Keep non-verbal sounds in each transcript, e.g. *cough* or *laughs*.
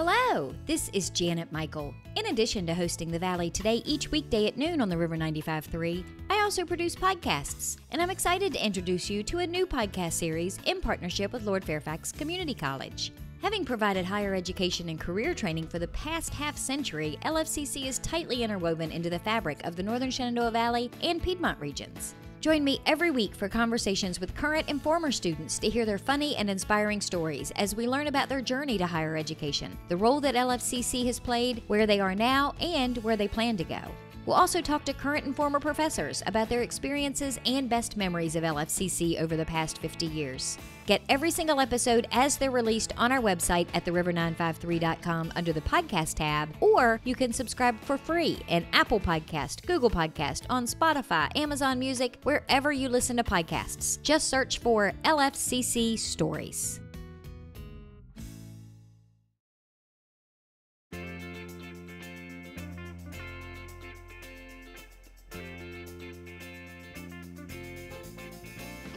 Hello, this is Janet Michael. In addition to hosting The Valley Today each weekday at noon on the River 95.3, I also produce podcasts, and I'm excited to introduce you to a new podcast series in partnership with Lord Fairfax Community College. Having provided higher education and career training for the past half century, LFCC is tightly interwoven into the fabric of the Northern Shenandoah Valley and Piedmont regions. Join me every week for conversations with current and former students to hear their funny and inspiring stories as we learn about their journey to higher education, the role that LFCC has played, where they are now, and where they plan to go. We'll also talk to current and former professors about their experiences and best memories of LFCC over the past 50 years. Get every single episode as they're released on our website at theriver953.com under the podcast tab, or you can subscribe for free in Apple Podcast, Google Podcast, on Spotify, Amazon Music, wherever you listen to podcasts. Just search for LFCC Stories.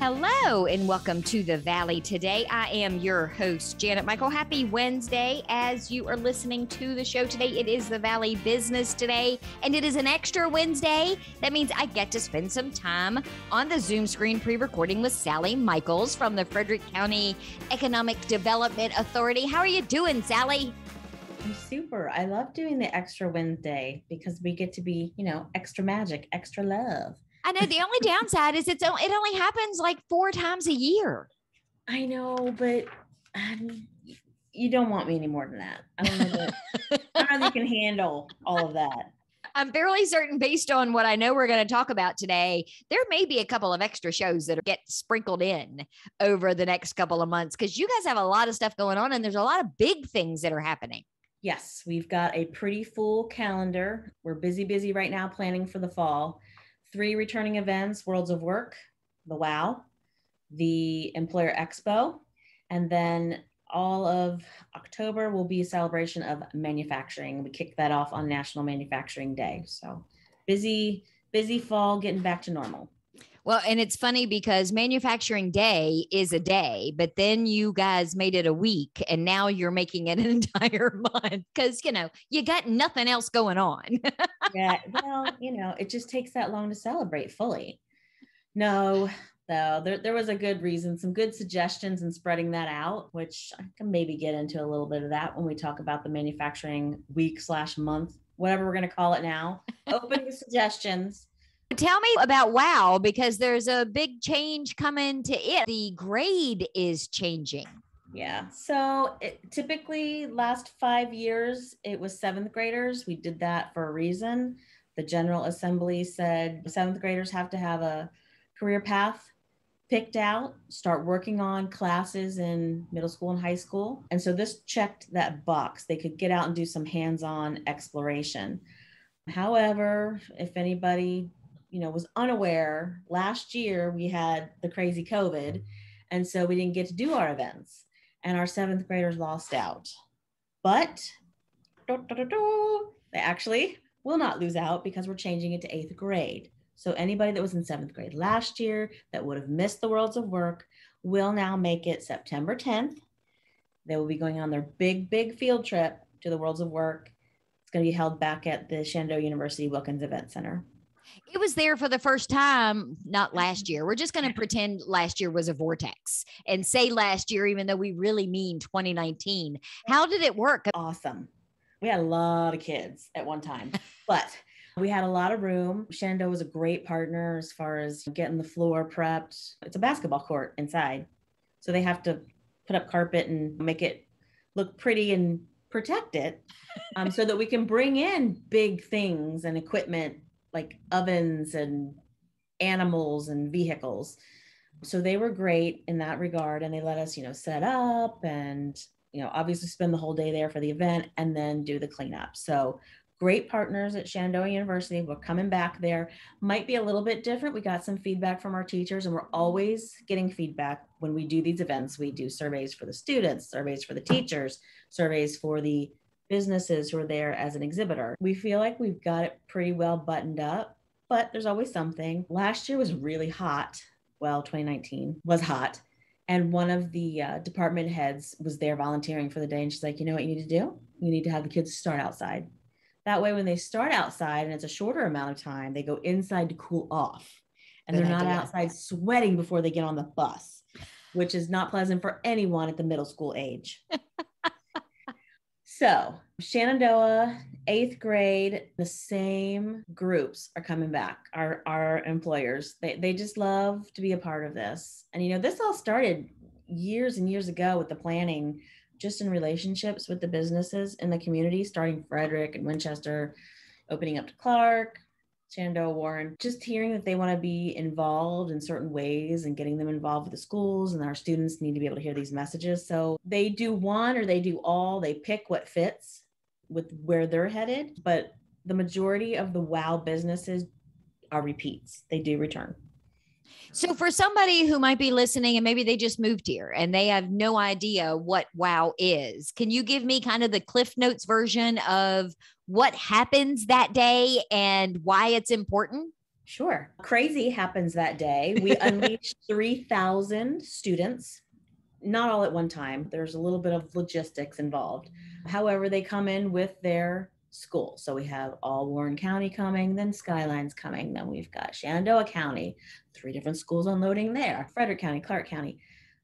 Hello and welcome to the Valley today. I am your host, Janet Michael. Happy Wednesday as you are listening to the show today. It is the Valley Business today, and it is an extra Wednesday. That means I get to spend some time on the Zoom screen pre recording with Sally Michaels from the Frederick County Economic Development Authority. How are you doing, Sally? I'm super. I love doing the extra Wednesday because we get to be, you know, extra magic, extra love. I know the only downside is it's it only happens like four times a year. I know, but um, you don't want me any more than that. I don't know that I don't know you can handle all of that. *laughs* I'm fairly certain, based on what I know we're going to talk about today, there may be a couple of extra shows that get sprinkled in over the next couple of months because you guys have a lot of stuff going on and there's a lot of big things that are happening. Yes, we've got a pretty full calendar. We're busy, busy right now planning for the fall three returning events Worlds of Work, the WOW, the Employer Expo, and then all of October will be a celebration of manufacturing. We kick that off on National Manufacturing Day. So busy, busy fall, getting back to normal. Well, and it's funny because manufacturing day is a day, but then you guys made it a week and now you're making it an *laughs* entire month because, you know, you got nothing else going on. yeah. *laughs* Well, you know, it just takes that long to celebrate fully. No, though, there, there was a good reason, some good suggestions in spreading that out, which I can maybe get into a little bit of that when we talk about the manufacturing week slash month, whatever we're going to call it now. *laughs* Open to suggestions Tell me about WOW because there's a big change coming to it. The grade is changing. Yeah. So it, typically, last five years, it was seventh graders. We did that for a reason. The General Assembly said seventh graders have to have a career path picked out, start working on classes in middle school and high school. And so this checked that box. They could get out and do some hands on exploration. However, if anybody you know was unaware last year we had the crazy covid and so we didn't get to do our events and our seventh graders lost out. But they actually will not lose out because we're changing it to eighth grade. So anybody that was in seventh grade last year that would have missed the worlds of work will now make it september 10th they will be going on their big big field trip to the worlds of work. It's going to be held back at the shenandoah university wilkins event center it was there for the first time, not last year. We're just going to pretend last year was a vortex and say last year, even though we really mean 2019. How did it work? Awesome. We had a lot of kids at one time, *laughs* but we had a lot of room. Shenandoah was a great partner as far as getting the floor prepped. It's a basketball court inside. So they have to put up carpet and make it look pretty and protect it um, so that we can bring in big things and equipment like ovens and animals and vehicles. So they were great in that regard. And they let us, you know, set up and, you know, obviously spend the whole day there for the event and then do the cleanup. So great partners at Shenandoah University. We're coming back there. Might be a little bit different. We got some feedback from our teachers, and we're always getting feedback when we do these events. We do surveys for the students, surveys for the teachers, surveys for the businesses who are there as an exhibitor. We feel like we've got it pretty well buttoned up, but there's always something. Last year was really hot. Well, 2019 was hot. And one of the uh, department heads was there volunteering for the day. And she's like, you know what you need to do? you need to have the kids start outside. That way, when they start outside and it's a shorter amount of time, they go inside to cool off and Good they're not idea. outside sweating before they get on the bus, which is not pleasant for anyone at the middle school age. *laughs* so, Shenandoah, eighth grade, the same groups are coming back. Our our employers, they they just love to be a part of this. And you know, this all started years and years ago with the planning just in relationships with the businesses in the community, starting Frederick and Winchester, opening up to Clarke, Shenandoah, Warren, just hearing that they want to be involved in certain ways and getting them involved with the schools and our students need to be able to hear these messages. So they do one or they do all, they pick what fits with where they're headed, but the majority of the wow businesses are repeats. They do return. So, for somebody who might be listening and maybe they just moved here and they have no idea what WOW is, can you give me kind of the Cliff Notes version of what happens that day and why it's important? Sure. Crazy happens that day. We *laughs* unleash 3,000 students, not all at one time. There's a little bit of logistics involved. However, they come in with their school. So we have all Warren County coming, then Skyline's coming, then we've got Shenandoah County, three different schools unloading there, Frederick County, Clarke County.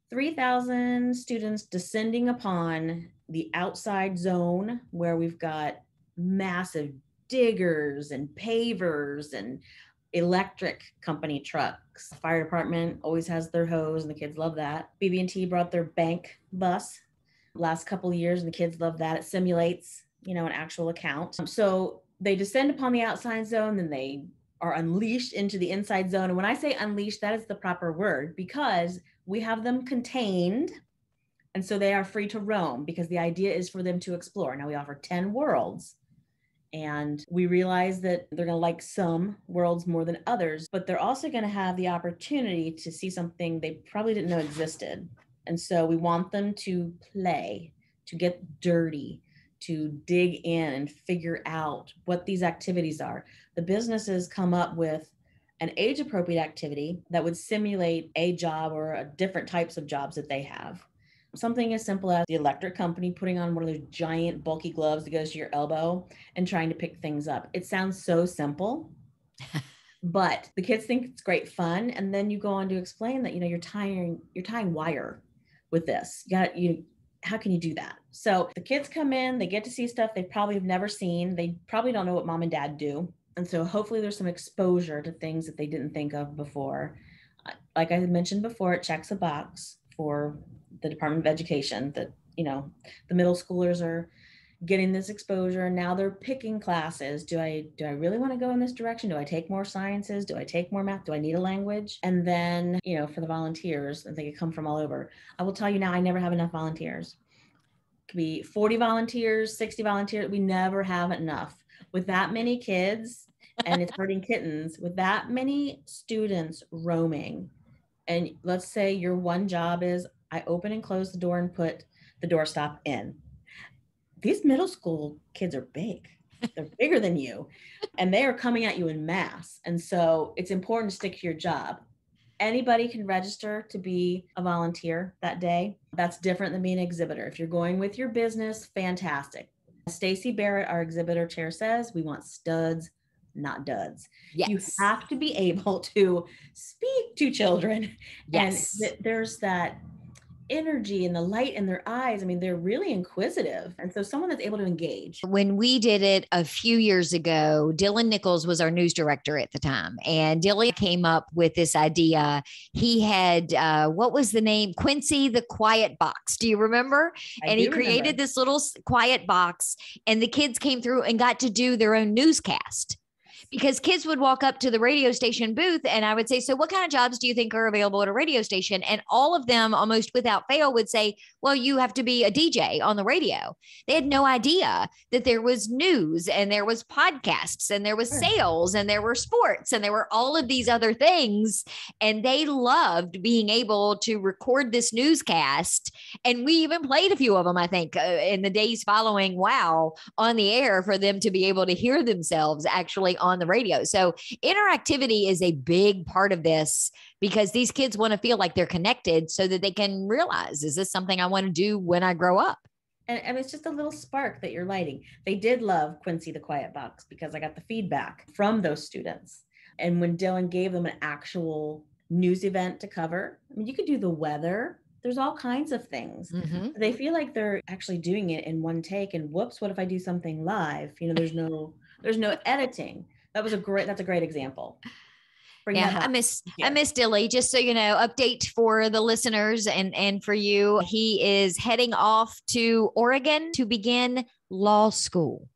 3,000 students descending upon the outside zone where we've got massive diggers and pavers and electric company trucks. Fire department always has their hose and the kids love that. BB&T brought their bank bus last couple years and the kids love that. It simulates you know, an actual account. Um, so they descend upon the outside zone, then they are unleashed into the inside zone. And when I say unleashed, that is the proper word because we have them contained. And so they are free to roam because the idea is for them to explore. Now we offer 10 worlds. And we realize that they're going to like some worlds more than others, but they're also going to have the opportunity to see something they probably didn't know existed. And so we want them to play, to get dirty, to dig in and figure out what these activities are. The businesses come up with an age appropriate activity that would simulate a job or different types of jobs that they have. Something as simple as the electric company putting on one of those giant bulky gloves that goes to your elbow and trying to pick things up. It sounds so simple. *laughs* but the kids think it's great fun and then you go on to explain that you know you're tying you're tying wire with this you got you how can you do that? So the kids come in, they get to see stuff they probably have never seen. They probably don't know what mom and dad do. And so hopefully there's some exposure to things that they didn't think of before. Like I mentioned before, it checks a box for the Department of Education that, you know, the middle schoolers are getting this exposure. Now they're picking classes. Do i do i really want to go in this direction? Do i take more sciences? Do i take more math? Do i need a language? And then you know for the volunteers and they could come from all over. I will tell you now i never have enough volunteers. It could be 40 volunteers 60 volunteers we never have enough. With that many kids and it's hurting kittens with that many students roaming and let's say your one job is i open and close the door and put the doorstop in these middle school kids are big. They're bigger than you and they are coming at you in mass. And so it's important to stick to your job. Anybody can register to be a volunteer that day. That's different than being an exhibitor. If you're going with your business, fantastic. Stacy Barrett, our exhibitor chair, says we want studs, not duds. Yes. You have to be able to speak to children. Yes. And th- there's that energy and the light in their eyes. I mean, they're really inquisitive. And so someone that's able to engage. When we did it a few years ago, Dylan Nichols was our news director at the time. And Dylan came up with this idea. He had, uh, what was the name? Quincy the Quiet Box. Do you remember? I and he created remember. this little quiet box, and the kids came through and got to do their own newscast because kids would walk up to the radio station booth and I would say, So, what kind of jobs do you think are available at a radio station? And all of them, almost without fail, would say, Well, you have to be a DJ on the radio. They had no idea that there was news and there was podcasts and there was sales and there were sports and there were all of these other things. And they loved being able to record this newscast. And we even played a few of them, I think, uh, in the days following Wow on the air for them to be able to hear themselves actually on the radio. So interactivity is a big part of this because these kids want to feel like they're connected so that they can realize, is this something I want to do when I grow up? And, and it's just a little spark that you're lighting. They did love Quincy the Quiet Box because I got the feedback from those students. And when Dylan gave them an actual news event to cover, I mean, you could do the weather, there's all kinds of things. Mm-hmm. They feel like they're actually doing it in one take. And whoops, what if I do something live? You know, there's no there's no editing. That was a great that's a great example. Bring yeah, I miss yeah. I miss Dilly. Just so you know, update for the listeners and and for you. He is heading off to Oregon to begin law school.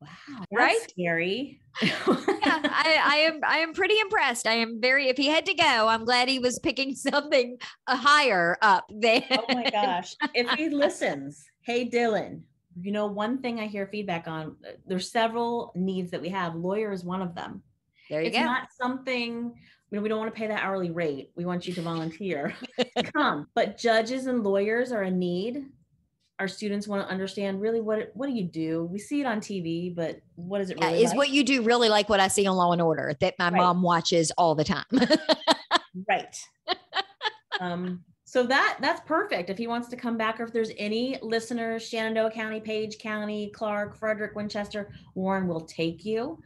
Wow, right? Scary. yeah, I, I, am. I am pretty impressed. I am very. If he had to go, I'm glad he was picking *laughs* something uh, higher up there. Oh my gosh! If he listens, hey Dylan, you know one thing I hear feedback on. There's several needs that we have. Lawyer is one of them. There you it's go. It's not something. You know, we don't want to pay that hourly rate. We want you to volunteer. *laughs* Come, but judges and lawyers are a need our students want to understand really what what do you do we see it on tv but what is it really yeah, is like? what you do really like what i see on law and order that my right. mom watches all the time *laughs* right um so that that's perfect if he wants to come back or if there's any listeners shenandoah county page county clarke frederick winchester warren will take you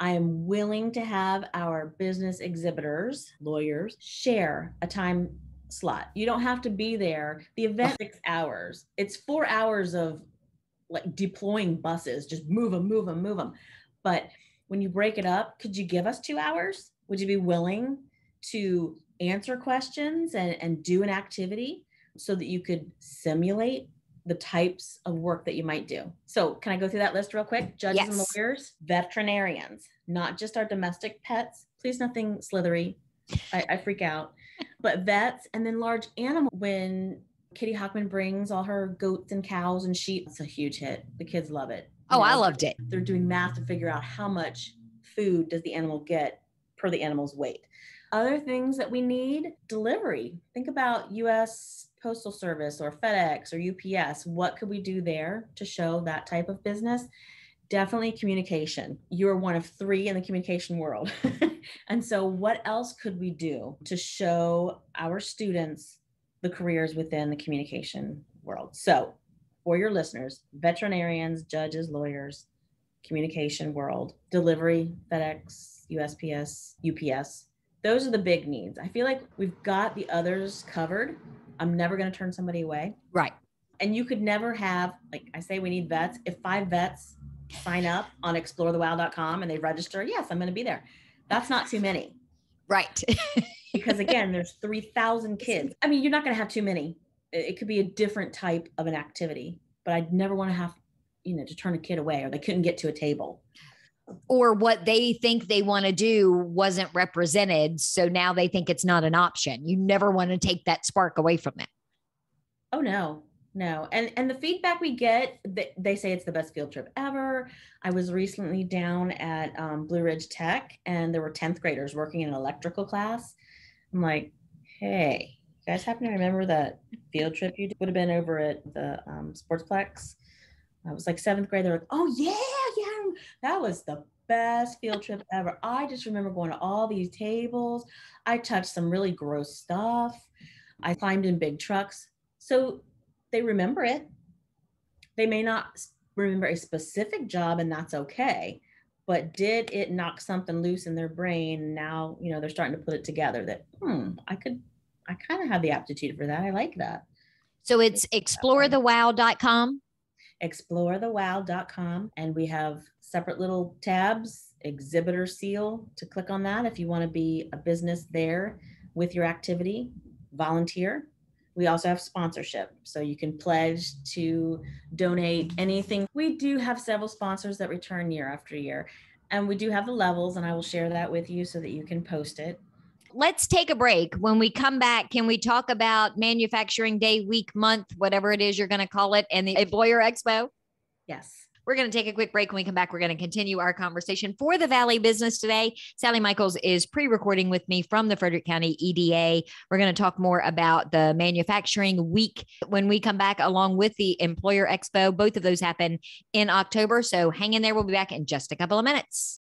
I am willing to have our business exhibitors, lawyers, share a time slot. You don't have to be there. The event six hours. It's four hours of like deploying buses, just move them, move them, move them. But when you break it up, could you give us two hours? Would you be willing to answer questions and, and do an activity so that you could simulate the types of work that you might do? So, can I go through that list real quick? Judges yes. and lawyers, veterinarians, not just our domestic pets. Please, nothing slithery. I, I freak out *laughs* but vets and then large animal when Kitty Hockman brings all her goats and cows and sheep. It's a huge hit. The kids love it. Oh, know, I loved it. They're doing math to figure out how much food does the animal get per the animal's weight. Other things that we need delivery. Think about US Postal Service or FedEx or UPS. What could we do there to show that type of business? Definitely communication. You're one of three in the communication world. *laughs* And so, what else could we do to show our students the careers within the communication world? So, for your listeners, veterinarians, judges, lawyers, communication world, delivery, FedEx, USPS, UPS. Those are the big needs. I feel like we've got the others covered. I'm never going to turn somebody away. Right. And you could never have, like I say, we need vets. If five vets sign up on explorethewow.com and they register, yes, I'm going to be there. That's not too many. Right. *laughs* because again, there's 3,000 kids. I mean, you're not going to have too many. It could be a different type of an activity, but I'd never want to have, you know, to turn a kid away or they couldn't get to a table. Or what they think they want to do wasn't represented. So now they think it's not an option. You never want to take that spark away from them. Oh, no no and and the feedback we get they, they say it's the best field trip ever i was recently down at um, blue ridge tech and there were 10th graders working in an electrical class i'm like hey you guys happen to remember that field trip you would have been over at the um, sportsplex i was like seventh grade they're like oh yeah that was the best field trip ever i just remember going to all these tables i touched some really gross stuff i climbed in big trucks so they remember it. They may not remember a specific job, and that's okay. But did it knock something loose in their brain? Now, you know, they're starting to put it together that, hmm, I could, I kind of have the aptitude for that. I like that. So it's explorethewow.com. Explorethewow.com. And we have separate little tabs, exhibitor seal to click on that if you want to be a business there with your activity, volunteer. We also have sponsorship. So you can pledge to donate anything. We do have several sponsors that return year after year. And we do have the levels, and I will share that with you so that you can post it. Let's take a break. When we come back, can we talk about manufacturing day, week, month, whatever it is you're going to call it, and the Employer Expo? Yes. We're going to take a quick break. When we come back, we're going to continue our conversation for the Valley business today. Sally Michaels is pre recording with me from the Frederick County EDA. We're going to talk more about the manufacturing week when we come back, along with the Employer Expo. Both of those happen in October. So hang in there. We'll be back in just a couple of minutes.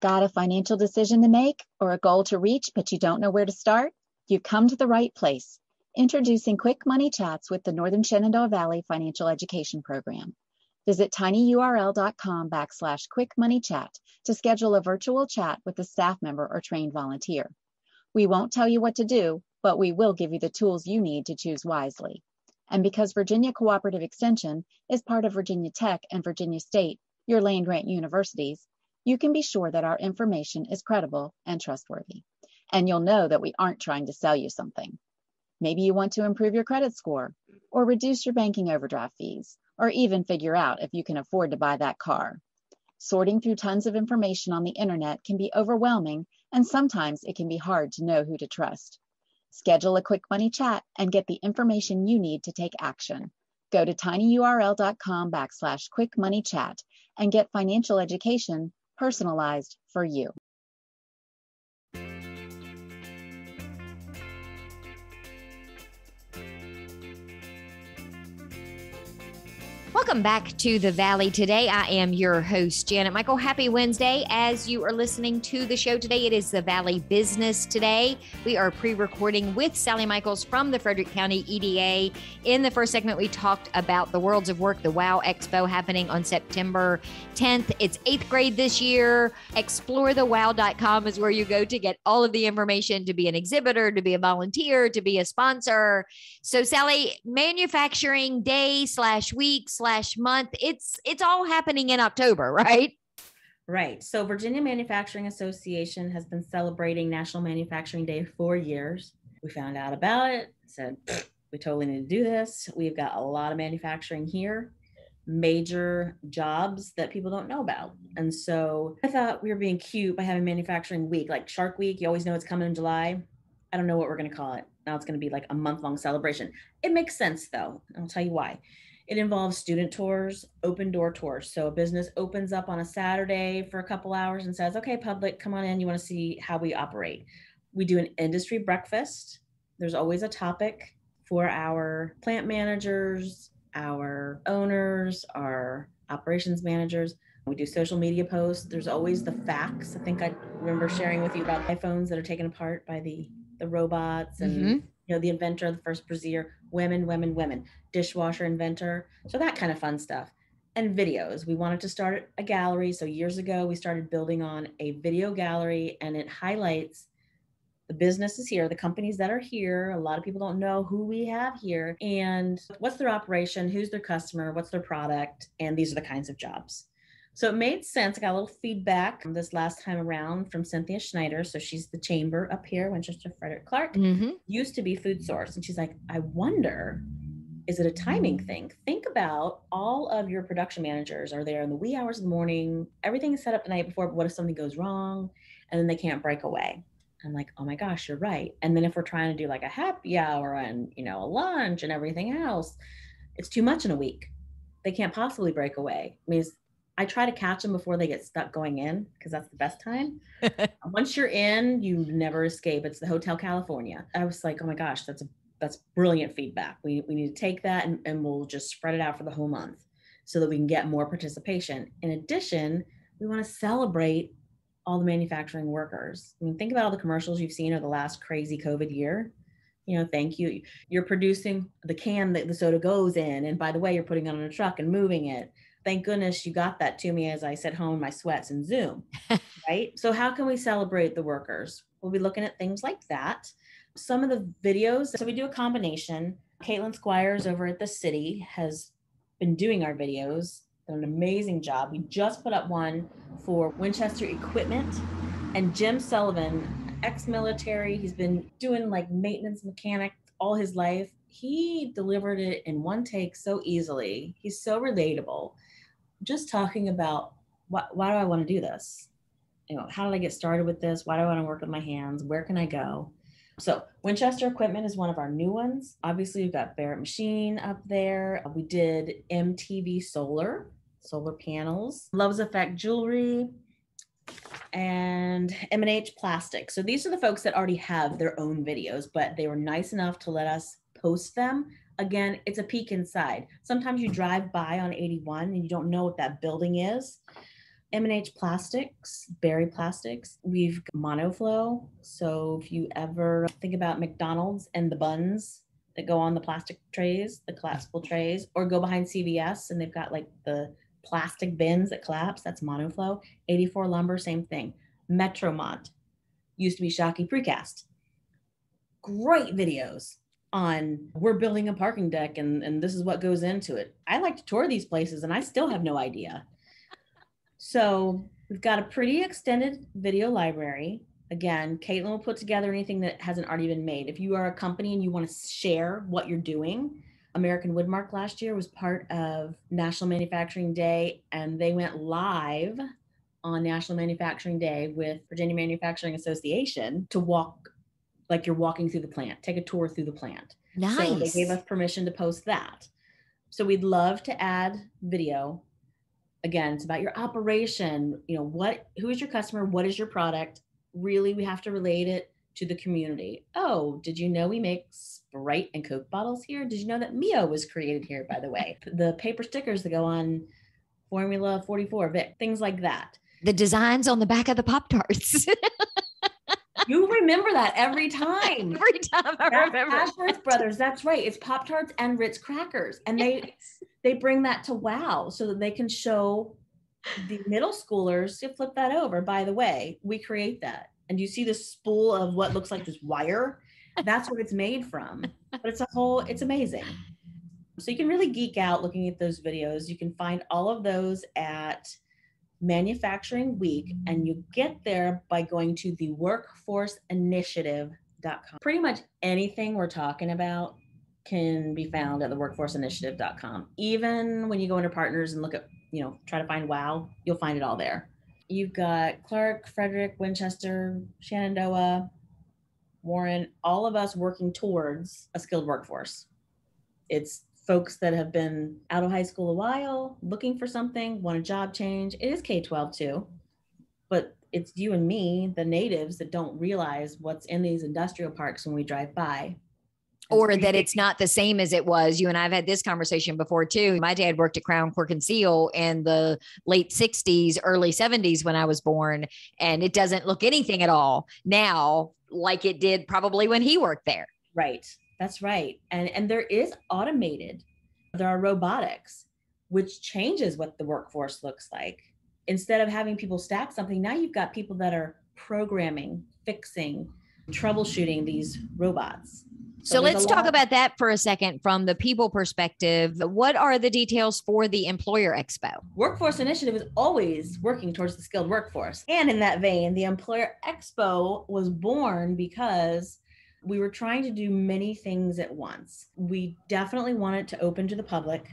Got a financial decision to make or a goal to reach, but you don't know where to start? You've come to the right place. Introducing Quick Money Chats with the Northern Shenandoah Valley Financial Education Program. Visit tinyurl.com backslash quick money chat to schedule a virtual chat with a staff member or trained volunteer. We won't tell you what to do, but we will give you the tools you need to choose wisely. And because Virginia Cooperative Extension is part of Virginia Tech and Virginia State, your land grant universities, you can be sure that our information is credible and trustworthy. And you'll know that we aren't trying to sell you something. Maybe you want to improve your credit score, or reduce your banking overdraft fees, or even figure out if you can afford to buy that car. Sorting through tons of information on the internet can be overwhelming, and sometimes it can be hard to know who to trust. Schedule a quick money chat and get the information you need to take action. Go to tinyurl.com backslash quick money chat and get financial education personalized for you. Welcome back to the Valley today. I am your host, Janet Michael. Happy Wednesday. As you are listening to the show today, it is the Valley Business Today. We are pre recording with Sally Michaels from the Frederick County EDA. In the first segment, we talked about the Worlds of Work, the WOW Expo happening on September 10th. It's eighth grade this year. ExploreTheWOW.com is where you go to get all of the information to be an exhibitor, to be a volunteer, to be a sponsor. So, Sally, manufacturing day slash week slash month. It's it's all happening in October, *laughs* right? Right. So Virginia Manufacturing Association has been celebrating National Manufacturing Day for years. We found out about it, said we totally need to do this. We've got a lot of manufacturing here, major jobs that people don't know about. And so I thought we were being cute by having manufacturing week, like Shark Week. You always know it's coming in July. I don't know what we're going to call it. Now it's going to be like a month long celebration. It makes sense though. I'll tell you why. It involves student tours, open door tours. So a business opens up on a Saturday for a couple hours and says, okay, public, come on in. You want to see how we operate. We do an industry breakfast. There's always a topic for our plant managers, our owners, our operations managers. We do social media posts. There's always the facts. I think I remember sharing with you about iPhones that are taken apart by the the robots and mm-hmm. Know the inventor of the first brassiere women women women dishwasher inventor. So that kind of fun stuff. And videos. We wanted to start a gallery. So years ago we started building on a video gallery and it highlights the businesses here the companies that are here. A lot of people don't know who we have here. And what's their operation? Who's their customer? What's their product? And these are the kinds of jobs so it made sense. I got a little feedback this last time around from Cynthia Schneider. So she's the chamber up here, Winchester Frederick Clarke, mm-hmm. used to be food source. And she's like, I wonder, is it a timing thing? Think about all of your production managers are there in the wee hours of the morning. Everything is set up the night before. But what if something goes wrong and then they can't break away? I'm like, oh my gosh, you're right. And then if we're trying to do like a happy hour and, you know, a lunch and everything else, it's too much in a week. They can't possibly break away. I mean, I try to catch them before they get stuck going in because that's the best time. *laughs* Once you're in, you never escape. It's the Hotel California. I was like, oh my gosh, that's a that's brilliant feedback. We we need to take that and, and we'll just spread it out for the whole month so that we can get more participation. In addition, we want to celebrate all the manufacturing workers. I mean, think about all the commercials you've seen over the last crazy COVID year. You know, thank you. You're producing the can that the soda goes in. And by the way, you're putting it on a truck and moving it thank goodness you got that to me as I sat home in my sweats and Zoom, *laughs* right? So, how can we celebrate the workers? We'll be looking at things like that. Some of the videos, so we do a combination. Caitlin Squires over at the city has been doing our videos, done an amazing job. We just put up one for Winchester Equipment and Jim Sullivan, ex military, he's been doing like maintenance mechanic all his life. He delivered it in one take so easily. He's so relatable just talking about why, why do I want to do this? You know, how did I get started with this? Why do I want to work with my hands? Where can I go? So Winchester Equipment is one of our new ones. Obviously, we've got Barrett Machine up there. We did MTV Solar, solar panels, Love's Effect Jewelry, and M&H Plastic. So these are the folks that already have their own videos, but they were nice enough to let us post them again, it's a peek inside. Sometimes you drive by on 81 and you don't know what that building is. M&H Plastics, Berry Plastics, we've Monoflo. So if you ever think about McDonald's and the buns, that go on the plastic trays, the collapsible trays, or go behind CVS and they've got like the plastic bins that collapse. That's Monoflo. 84 lumber, same thing. Metromont used to be Shockey Precast. Great videos on we're building a parking deck and, and this is what goes into it. I like to tour these places and I still have no idea. So we've got a pretty extended video library. Again, Caitlin will put together anything that hasn't already been made. If you are a company and you want to share what you're doing, American Woodmark last year was part of National Manufacturing Day, and they went live on National Manufacturing Day with Virginia Manufacturing Association to walk like you're walking through the plant, take a tour through the plant. Nice. So they gave us permission to post that. So we'd love to add video. Again, it's about your operation. You know, what who is your customer? What is your product? Really, we have to relate it to the community. Oh, did you know we make Sprite and Coke bottles here? Did you know that Mio was created here, by the way? *laughs* the paper stickers that go on Formula 44, Vic, things like that. the designs on the back of the Pop Tarts. *laughs* You remember that every time. *laughs* Every time I That's remember. Ashworth Brothers. That's right. It's Pop Tarts and Ritz crackers, and they they bring that to Wow so that they can show the middle schoolers to flip that over. By the way, we create that, and you see this spool of what looks like this wire. That's what it's made from. But it's a whole. It's amazing. So you can really geek out looking at those videos. You can find all of those at Manufacturing Week, and you get there by going to the workforceinitiative.com. Pretty much anything we're talking about can be found at the workforceinitiative.com. Even when you go into partners and look at, you know, try to find wow, you'll find it all there. You've got Clarke, Frederick, Winchester, Shenandoah, Warren, all of us working towards a skilled workforce. It's folks that have been out of high school a while, looking for something, want a job change. It is K 12 too, but it's you and me, the natives, that don't realize what's in these industrial parks when we drive by. or that it's not the same as it was. You and I've had this conversation before too. My dad worked at Crown Cork and Seal in the late 60s, early 70s when I was born, and it doesn't look anything at all now like it did probably when he worked there. Right. That's right. And and there is automated. There are robotics, which changes what the workforce looks like. Instead of having people stack something, now you've got people that are programming, fixing, troubleshooting these robots. So, a let's talk about that for a second from the people perspective. What are the details for the Employer Expo? Workforce Initiative is always working towards the skilled workforce. And in that vein, the Employer Expo was born because we were trying to do many things at once. We definitely wanted to open to the public.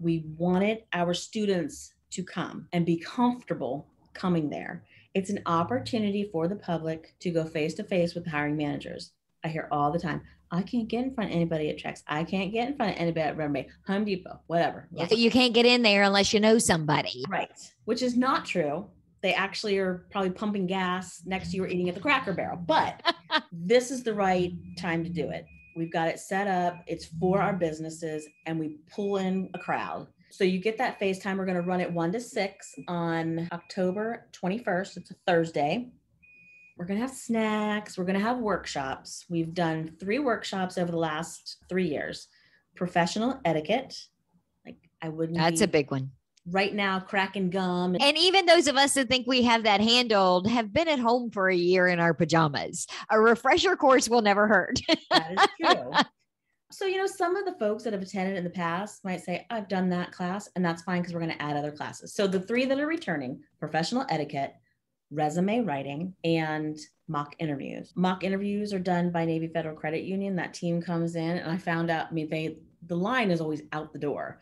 We wanted our students to come and be comfortable coming there. It's an opportunity for the public to go face to face with hiring managers. I hear all the time, I can't get in front of anybody at Trex. I can't get in front of anybody at Rembrandt, Home Depot, whatever. Those You can't get in there unless you know somebody. Right. Which is not true. They actually are probably pumping gas next to you or eating at the cracker barrel. But *laughs* this is the right time to do it. We've got it set up. It's for our businesses and we pull in a crowd. So you get that FaceTime. We're going to run it one to six on October 21st. It's a Thursday. We're going to have snacks. We're going to have workshops. We've done three workshops over the last three years. Professional etiquette. Like I wouldn't. That's be a big one. Right now cracking gum. And even those of us that think we have that handled have been at home for a year in our pajamas. A refresher course will never hurt. *laughs* That is true. so, you know, some of the folks that have attended in the past might say, I've done that class, and that's fine because we're going to add other classes. So, the three that are returning professional etiquette, resume writing, and mock interviews. Mock interviews are done by Navy Federal Credit Union. That team comes in, and I found out, I mean, they, the line is always out the door.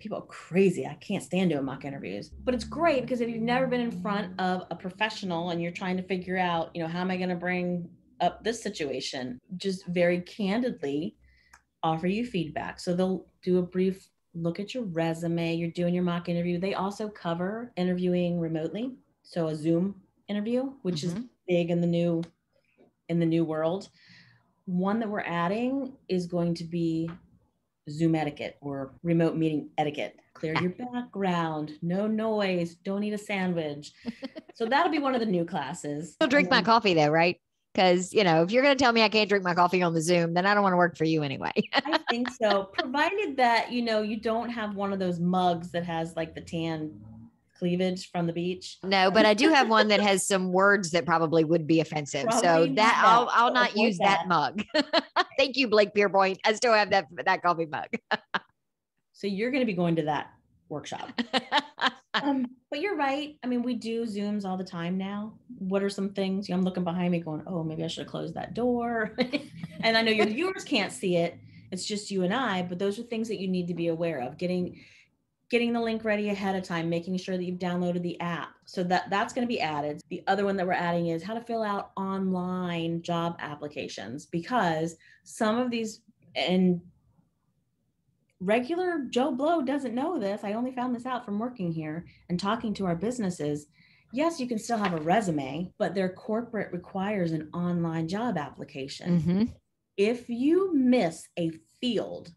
People are crazy. I can't stand doing mock interviews, but it's great because if you've never been in front of a professional and you're trying to figure out, you know, how am I going to bring up this situation, just very candidly offer you feedback. So they'll do a brief look at your resume, you're doing your mock interview. They also cover interviewing remotely, so a Zoom interview, which is Mhm. big in the new in the new world. One that we're adding is going to be Zoom etiquette or remote meeting etiquette. Clear your *laughs* background, no noise, don't eat a sandwich. so that'll be one of the new classes. I'll drink my coffee though, right? Because, you know, if you're going to tell me I can't drink my coffee on the Zoom, then I don't want to work for you anyway. I think so. *laughs* Provided that, you know, you don't have one of those mugs that has like the tan cleavage from the beach. no, but I do have one that has some words that probably would be offensive. so Probably that I'll. I'll not use that that. mug. *laughs* Thank you, Blake Pierpoint. I still have that, that coffee mug. So you're going to be going to that workshop. *laughs* Um, but you're right. I mean, we do Zooms all the time now. What are some things? You know, I'm looking behind me going, oh, maybe I should have closed that door. *laughs* and I know your viewers can't see it. It's just you and I, but those are things that you need to be aware of. Getting getting the link ready ahead of time, making sure that you've downloaded the app. So that that's going to be added. The other one that we're adding is how to fill out online job applications because some of these and regular Joe Blow doesn't know this. I only found this out from working here and talking to our businesses. Yes, you can still have a resume, but their corporate requires an online job application. Mhm. If you miss a field,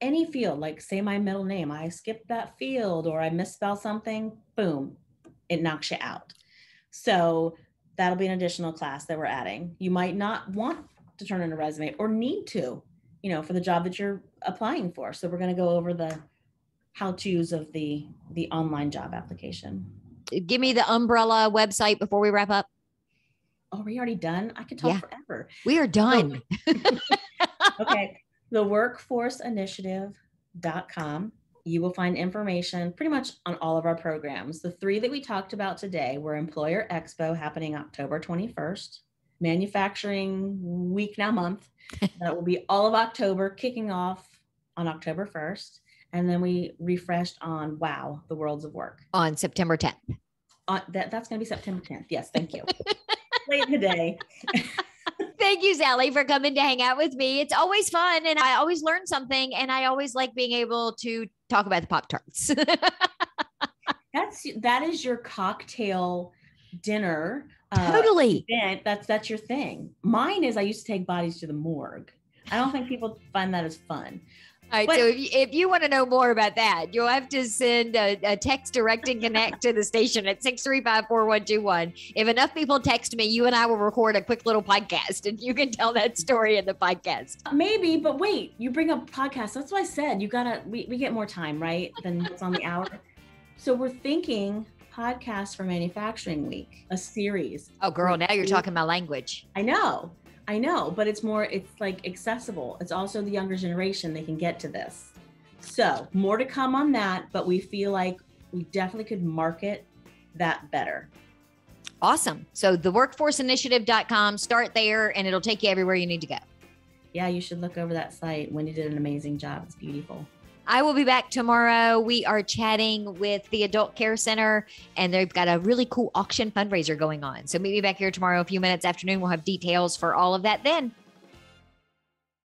any field, like say my middle name, I skipped that field or I misspell something, boom, it knocks you out. So that'll be an additional class that we're adding. You might not want to turn in a resume or need to, you know, for the job that you're applying for. So we're going to go over the how to's of the the online job application. Give me the umbrella website before we wrap up. Oh, are we already done? I could talk Yeah. forever. We are done. *laughs* okay. The workforceinitiative.com. You will find information pretty much on all of our programs. The three that we talked about today were Employer Expo happening October 21st, Manufacturing Week Now Month. *laughs* that will be all of October, kicking off on October 1st. And then we refreshed on Wow, the Worlds of Work. on September 10th. Uh, that, that's going to be September 10th. Yes, thank you. *laughs* Late in the day. *laughs* Thank you, Sally, for coming to hang out with me. It's always fun and I always learn something and I always like being able to talk about the Pop Tarts. *laughs* That's that is your cocktail dinner. uh, totally. event. That's that's your thing. Mine is I used to take bodies to the morgue. I don't think people find that as fun. All right. But- so if you, if you want to know more about that, you'll have to send a, a text direct and connect to the station at 635 4121. If enough people text me, you and I will record a quick little podcast and you can tell that story in the podcast. Maybe, but wait, you bring up podcast. That's what I said. You gotta we, we get more time, right? Than what's on the hour. So we're thinking podcast for manufacturing week, a series. Oh, girl, now you're talking my language. I know, I know, but it's more, it's like accessible. It's also the younger generation, they can get to this. So more to come on that, but we feel like we definitely could market that better. Awesome. So the workforceinitiative.com, start there and it'll take you everywhere you need to go. Yeah, you should look over that site. Wendy did an amazing job. It's beautiful. I will be back tomorrow. We are chatting with the Adult Care Center, and they've got a really cool auction fundraiser going on. So meet me back here tomorrow, a few minutes afternoon. We'll have details for all of that then.